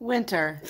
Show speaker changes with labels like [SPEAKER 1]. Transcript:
[SPEAKER 1] winter.